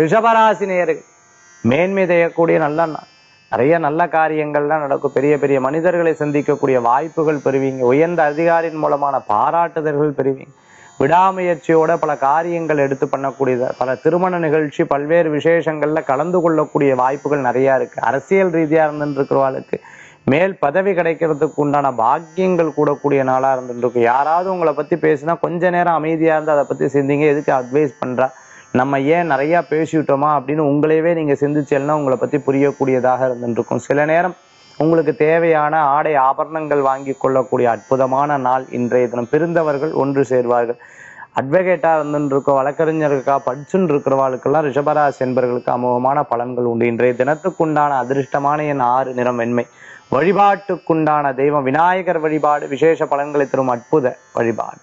ரிஷபராசி நேயர்கள் மேன்மை செய்யக்கூடிய நல்ல நிறைய நல்ல காரியங்கள்லாம் நடக்கும். பெரிய பெரிய மனிதர்களை சந்திக்கக்கூடிய வாய்ப்புகள் பெறுவீங்க. உயர்ந்த அதிகாரியின் மூலமான பாராட்டுதல்கள் பெறுவீங்க. விடாமுயற்சியோட பல காரியங்கள் எடுத்து பண்ணக்கூடியது பல திருமண நிகழ்ச்சி பல்வேறு விசேஷங்கள்ல கலந்து கொள்ளக்கூடிய வாய்ப்புகள் நிறைய இருக்கு. அரசியல் ரீதியா இருந்துருக்கிறவாளுக்கு மேல் பதவி கிடைக்கிறதுக்கு உண்டான பாக்கியங்கள் கூடக்கூடிய நாளா இருந்துருக்கு யாராவது உங்களை பத்தி பேசினா கொஞ்ச நேரம் அமைதியா இருந்து அதை பத்தி சிந்திங்க. எதுக்கு அட்வைஸ் பண்றா? நம்ம ஏன் நிறைய பேசிவிட்டோமா அப்படின்னு உங்களையவே நீங்க சிந்திச்சேன்னா உங்களை பத்தி புரியக்கூடியதாக இருந்துருக்கும் சில நேரம் உங்களுக்கு தேவையான ஆடை ஆபரணங்கள் வாங்கி கொள்ளக்கூடிய அற்புதமான நாள் இன்றைய தினம். பிரிந்தவர்கள் ஒன்று சேர்வார்கள். அட்வொகேட்டாக இருந்துருக்கோ வழக்கறிஞருக்கா படிச்சுன்னு இருக்கிறவாளுக்கெல்லாம் ரிஷபராசி என்பவர்களுக்கு அமோகமான பலன்கள் உண்டு. இன்றைய தினத்துக்குண்டான அதிர்ஷ்டமான என் ஆறு நிறம் வெண்மை. வழிபாட்டுக்குண்டான தெய்வம் விநாயகர் வழிபாடு விசேஷ பலன்களை தரும் அற்புத வழிபாடு.